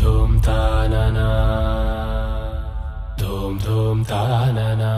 धूम तानना धूम धूम तानना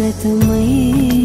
जगत में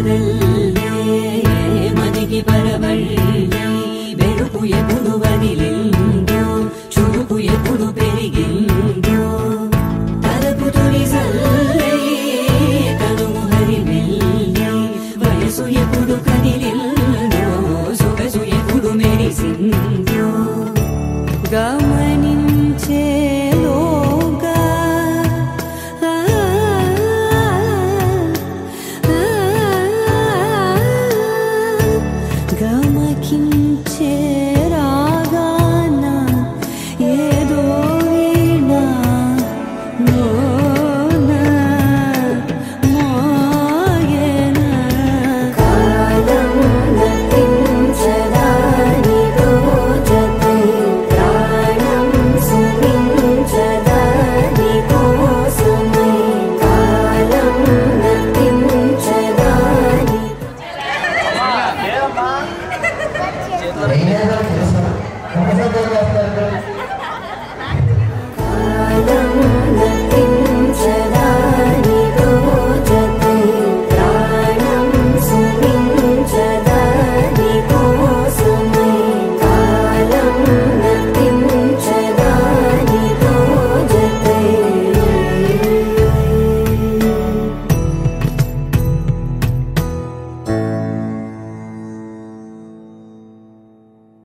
ಬರದಲ್ಲೇ ಮನೆಗೆ ಬರಬಲ್ಲೇ ಬೆಳಕು ಎಗುಳು ಬದಿಲೆಂದು ಚುರುಕು ಎಗುಳು ಬೆಳಿಗೆಂದು ತಲಪು ತುಳಿಸಲ್ಲೇ ತನುವು ಹರಿವೆಲ್ಲೇ ವಯಸ್ಸು ಎಗುಳು ಕದಿಲಿಲ್ಲ 听见。Amen.